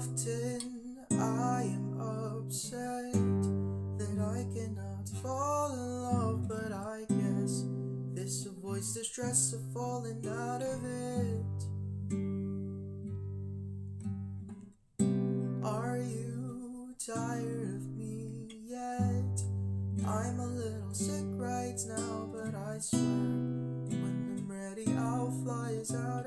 often I am upset that I cannot fall in love, but I guess this avoids the stress of falling out of it. Are you tired of me yet? I'm a little sick right now, but I swear when I'm ready, I'll fly as out.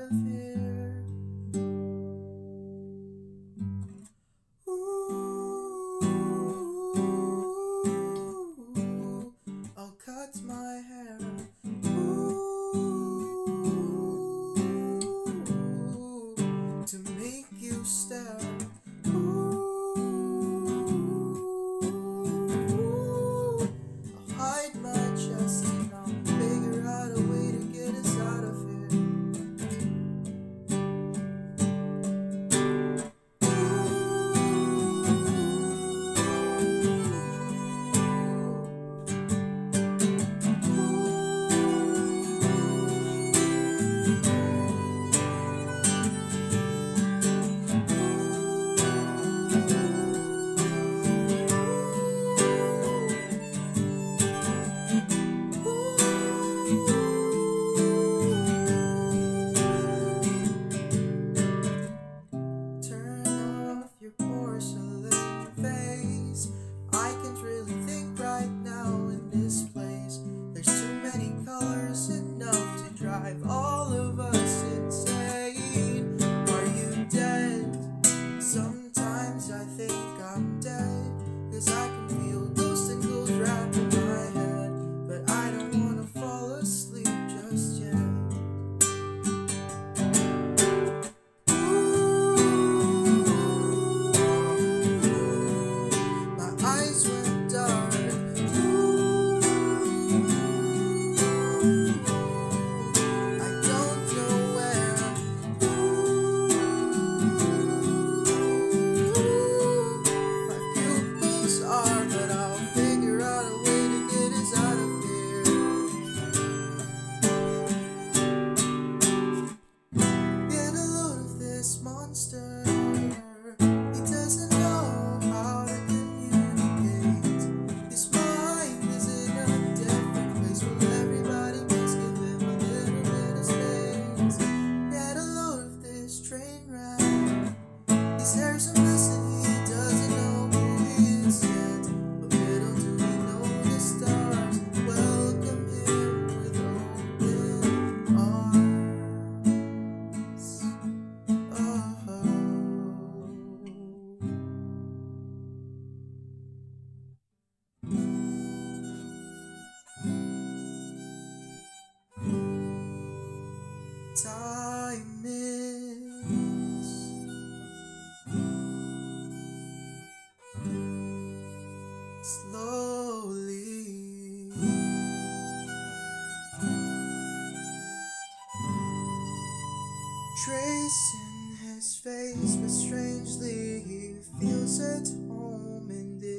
time is. Slowly, tracing his face, but strangely he feels at home in this.